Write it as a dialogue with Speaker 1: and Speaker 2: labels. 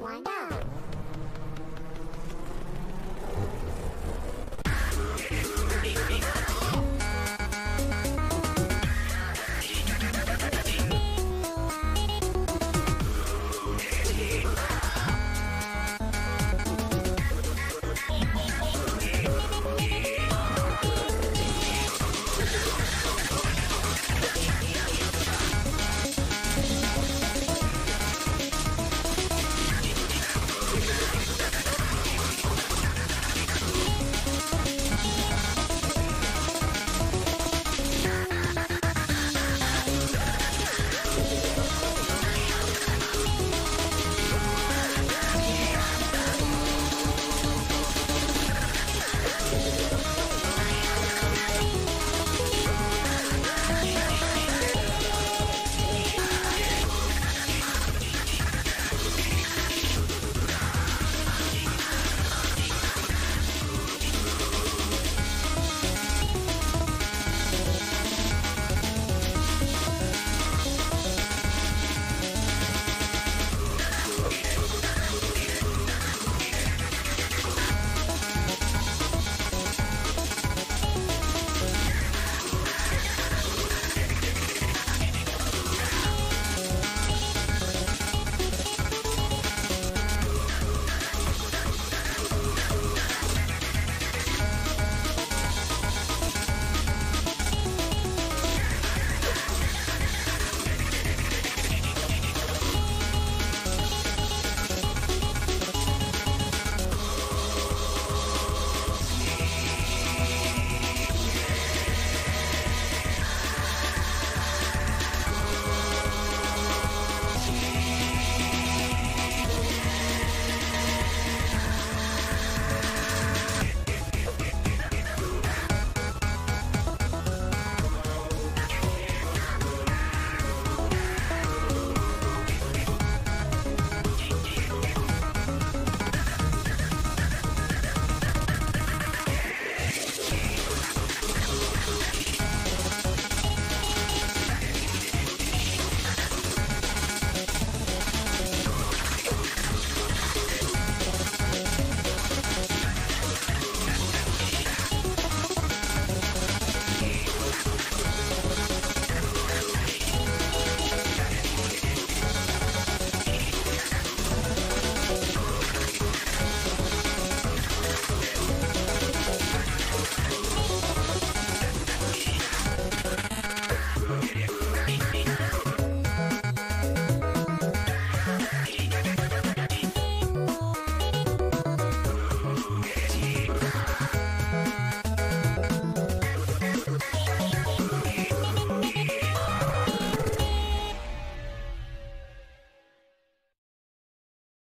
Speaker 1: 玩完